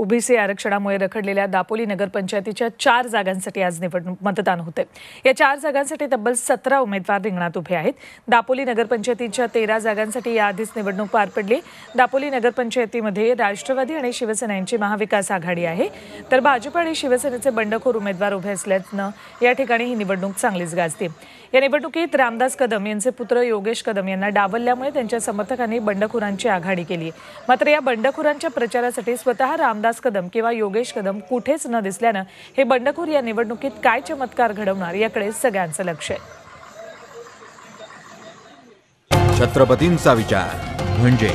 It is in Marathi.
ओबीसी आरक्षणामुळे रखडलेल्या दापोली नगरपंचायतीच्या चार जागांसाठी आज निवडणूक मतदान होते या चार जागांसाठी तब्बल सतरा उमेदवार रिंगणात उभे आहेत. दापोली नगरपंचायतीच्या तेरा जागांसाठी याआधीच निवडणूक पार पडली. दापोली नगरपंचायतीमध्ये राष्ट्रवादी आणि शिवसेना यांची महाविकास आघाडी आहे. तर भाजप आणि शिवसेनेचे बंडखोर उमेदवार उभे असल्यानं या ठिकाणी ही निवडणूक चांगलीच गाजते. या निवडणुकीत रामदास कदम यांचे पुत्र योगेश कदम यांना डावलल्यामुळे त्यांच्या समर्थकांनी बंडखोरांची आघाडी केली. मात्र या बंडखोरांच्या प्रचारासाठी स्वतः रामदास कदम किंवा योगेश कदम कुठेच न दिसल्यानं हे बंडखोर या निवडणुकीत काय चमत्कार घडवणार याकडे सगळ्यांचं लक्ष आहे. छत्रपतींचा विचार. म्हणजे?